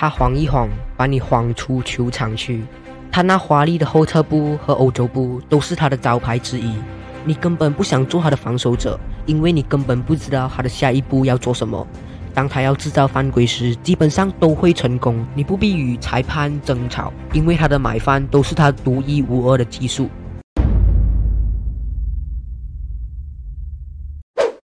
他晃一晃，把你晃出球场去。他那华丽的后撤步和欧洲步都是他的招牌之一。你根本不想做他的防守者，因为你根本不知道他的下一步要做什么。当他要制造犯规时，基本上都会成功。你不必与裁判争吵，因为他的买饭都是他独一无二的技术。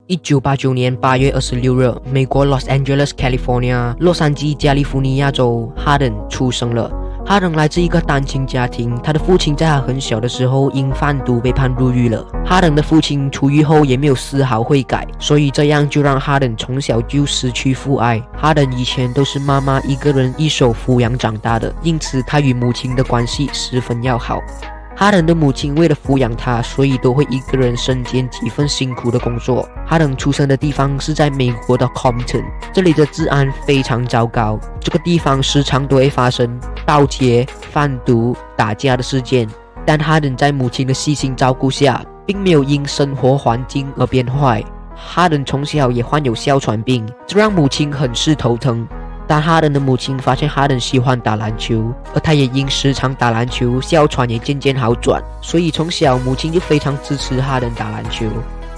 一九八九年八月二十六日，美国 Los Angeles, California，洛杉矶加利福尼亚州，哈登出生了。哈登来自一个单亲家庭，他的父亲在他很小的时候因贩毒被判入狱了。哈登的父亲出狱后也没有丝毫悔改，所以这样就让哈登从小就失去父爱。哈登以前都是妈妈一个人一手抚养长大的，因此他与母亲的关系十分要好。哈登的母亲为了抚养他，所以都会一个人身兼几份辛苦的工作。哈登出生的地方是在美国的 Compton，这里的治安非常糟糕，这个地方时常都会发生盗窃、贩毒、打架的事件。但哈登在母亲的细心照顾下，并没有因生活环境而变坏。哈登从小也患有哮喘病，这让母亲很是头疼。但哈登的母亲发现哈登喜欢打篮球，而他也因时常打篮球，哮喘也渐渐好转。所以从小母亲就非常支持哈登打篮球。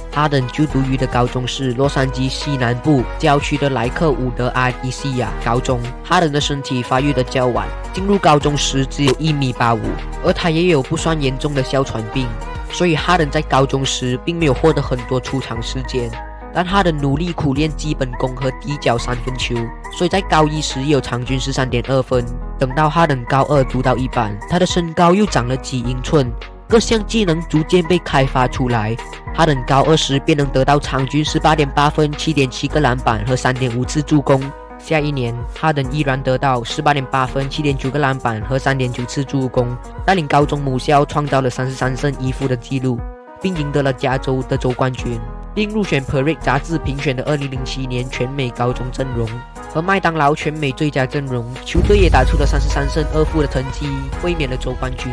哈登就读于的高中是洛杉矶西南部郊区的莱克伍德阿迪西亚高中。哈登的身体发育的较晚，进入高中时只有一米八五，而他也有不算严重的哮喘病，所以哈登在高中时并没有获得很多出场时间。但他的努力苦练基本功和底角三分球，所以在高一时有场均十三点二分。等到哈登高二读到一半，他的身高又长了几英寸，各项技能逐渐被开发出来。哈登高二时便能得到场均十八点八分、七点七个篮板和三点五次助攻。下一年，哈登依然得到十八点八分、七点九个篮板和三点九次助攻，带领高中母校创造了三十三胜一负的纪录，并赢得了加州的州冠军。并入选《Parade》杂志评选的2007年全美高中阵容和麦当劳全美最佳阵容，球队也打出了三十三胜二负的成绩，卫冕了州冠军。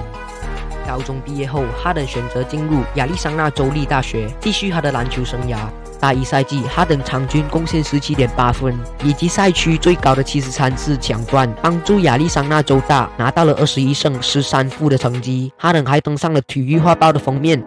高中毕业后，哈登选择进入亚利桑那州立大学，继续他的篮球生涯。大一赛季，哈登场均贡献十七点八分，以及赛区最高的七十三次抢断，帮助亚利桑那州大拿到了二十一胜十三负的成绩。哈登还登上了《体育画报》的封面。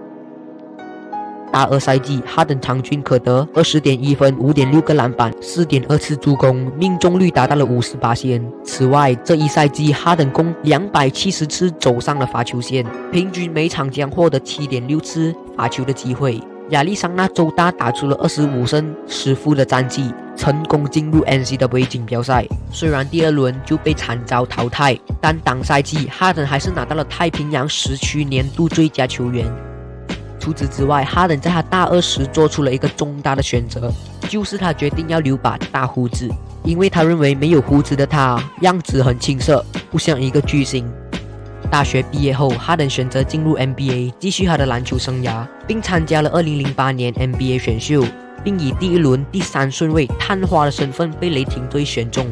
大二赛季，哈登场均可得二十点一分、五点六个篮板、四点二次助攻，命中率达到了五十八仙。此外，这一赛季哈登共两百七十次走上了罚球线，平均每场将获得七点六次罚球的机会。亚利桑那州大打出了二十五胜十负的战绩，成功进入 NCAA 锦标赛。虽然第二轮就被惨遭淘汰，但当赛季哈登还是拿到了太平洋时区年度最佳球员。除此之外，哈登在他大二时做出了一个重大的选择，就是他决定要留把大胡子，因为他认为没有胡子的他样子很青涩，不像一个巨星。大学毕业后，哈登选择进入 NBA，继续他的篮球生涯，并参加了2008年 NBA 选秀，并以第一轮第三顺位探花的身份被雷霆队选中。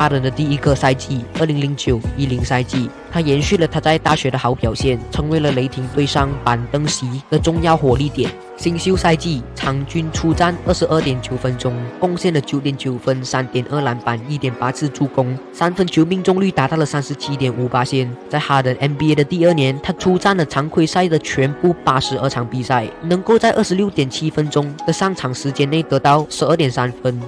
哈登的第一个赛季，二零零九一零赛季，他延续了他在大学的好表现，成为了雷霆队上板凳席的重要火力点。新秀赛季，场均出战二十二点九分钟，贡献了九点九分、三点二篮板、一点八次助攻，三分球命中率达到了三十七点五八线。在哈登 NBA 的第二年，他出战了常规赛的全部八十二场比赛，能够在二十六点七分钟的上场时间内得到十二点三分。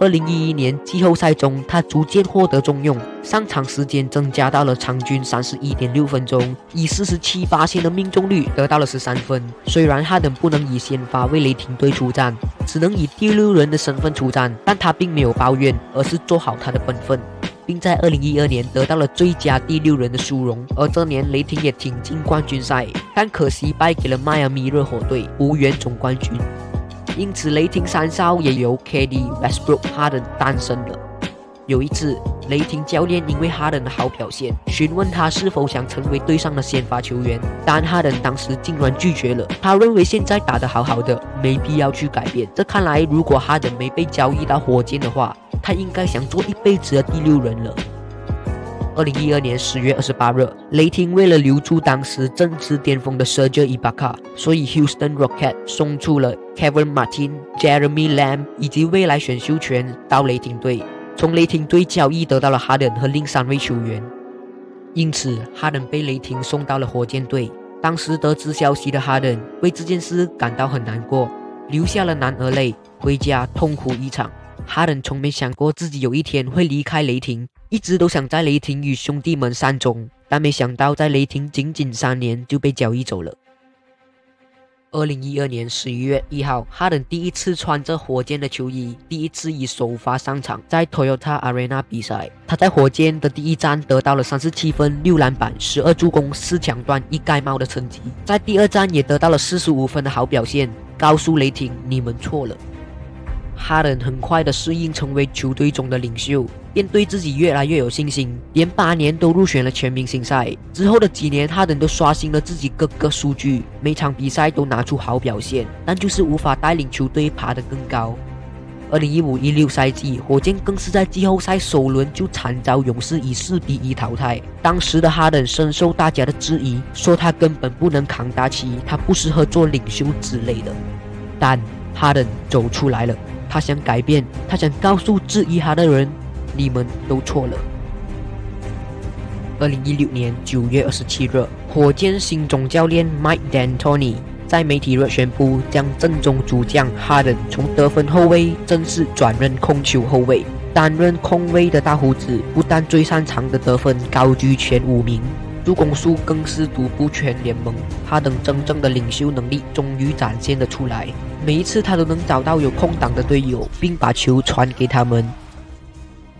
二零一一年季后赛中，他逐渐获得重用，上场时间增加到了场均三十一点六分钟，以四十七八线的命中率得到了十三分。虽然哈登不能以先发为雷霆队出战，只能以第六人的身份出战，但他并没有抱怨，而是做好他的本分，并在二零一二年得到了最佳第六人的殊荣。而这年雷霆也挺进冠军赛，但可惜败给了迈阿密热火队，无缘总冠军。因此，雷霆三少也由 KD、Westbrook、哈登诞生了。有一次，雷霆教练因为哈登的好表现，询问他是否想成为队上的先发球员，但哈登当时竟然拒绝了。他认为现在打得好好的，没必要去改变。这看来，如果哈登没被交易到火箭的话，他应该想做一辈子的第六人了。二零一二年十月二十八日，雷霆为了留住当时正值巅峰的 Serge Ibaka，所以 Houston Rocket 送出了 Kevin Martin、Jeremy Lamb 以及未来选秀权到雷霆队。从雷霆队交易得到了哈登和另三位球员，因此哈登被雷霆送到了火箭队。当时得知消息的哈登为这件事感到很难过，流下了男儿泪，回家痛哭一场。哈登从没想过自己有一天会离开雷霆，一直都想在雷霆与兄弟们善终，但没想到在雷霆仅仅三年就被交易走了。二零一二年十一月一号，哈登第一次穿着火箭的球衣，第一次以首发上场，在 Toyota Arena 比赛。他在火箭的第一站得到了三十七分、六篮板、十二助攻、四抢断、一盖帽的成绩，在第二站也得到了四十五分的好表现，告诉雷霆你们错了。哈登很快的适应，成为球队中的领袖，便对自己越来越有信心。连八年都入选了全明星赛之后的几年，哈登都刷新了自己各个数据，每场比赛都拿出好表现，但就是无法带领球队爬得更高。二零一五一六赛季，火箭更是在季后赛首轮就惨遭勇士以四比一淘汰。当时的哈登深受大家的质疑，说他根本不能扛大旗，他不适合做领袖之类的。但哈登走出来了。他想改变，他想告诉质疑他的人，你们都错了。二零一六年九月二十七日，火箭新总教练 Mike D'Antoni 在媒体热宣布，将正宗主将 Harden 从得分后卫正式转任控球后卫。担任控卫的大胡子不但最擅长的得分高居前五名。助攻数更是独步全联盟，哈登真正的领袖能力终于展现了出来。每一次他都能找到有空档的队友，并把球传给他们。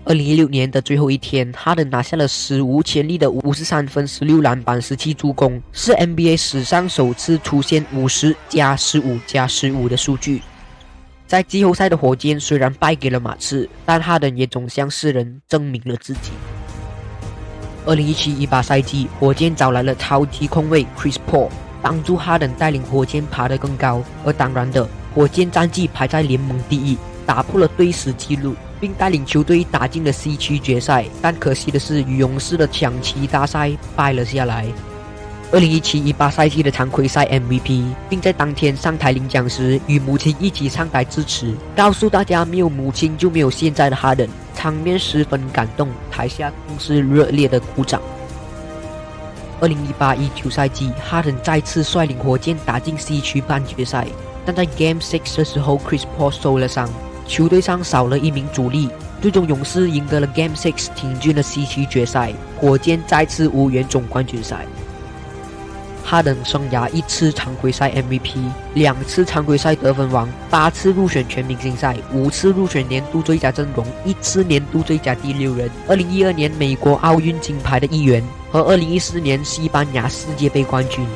二零一六年的最后一天，哈登拿下了史无前例的五十三分、十六篮板、十七助攻，是 NBA 史上首次出现五十加十五加十五的数据。在季后赛的火箭虽然败给了马刺，但哈登也总向世人证明了自己。二零一七一八赛季，火箭找来了超级控卫 Chris Paul，帮助哈登带领火箭爬得更高。而当然的，火箭战绩排在联盟第一，打破了队史纪录，并带领球队打进了西区决赛。但可惜的是，与勇士的抢七大赛败了下来。二零一七一八赛季的常规赛 MVP，并在当天上台领奖时，与母亲一起上台致辞，告诉大家没有母亲就没有现在的哈登。场面十分感动，台下更是热烈的鼓掌。二零一八一九赛季，哈登再次率领火箭打进西区半决赛，但在 Game Six 的时候，Chris Paul 受了伤，球队上少了一名主力，最终勇士赢得了 Game Six，挺进了西区决赛，火箭再次无缘总冠军赛。哈登生涯一次常规赛 MVP，两次常规赛得分王，八次入选全明星赛，五次入选年度最佳阵容，一次年度最佳第六人。二零一二年美国奥运金牌的一员和二零一四年西班牙世界杯冠军。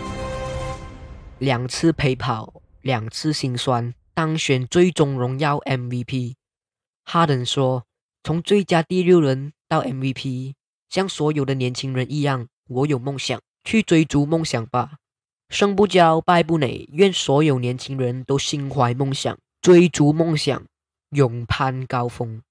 两次陪跑，两次心酸，当选最终荣耀 MVP。哈登说：“从最佳第六人到 MVP，像所有的年轻人一样，我有梦想。”去追逐梦想吧，胜不骄，败不馁。愿所有年轻人都心怀梦想，追逐梦想，勇攀高峰。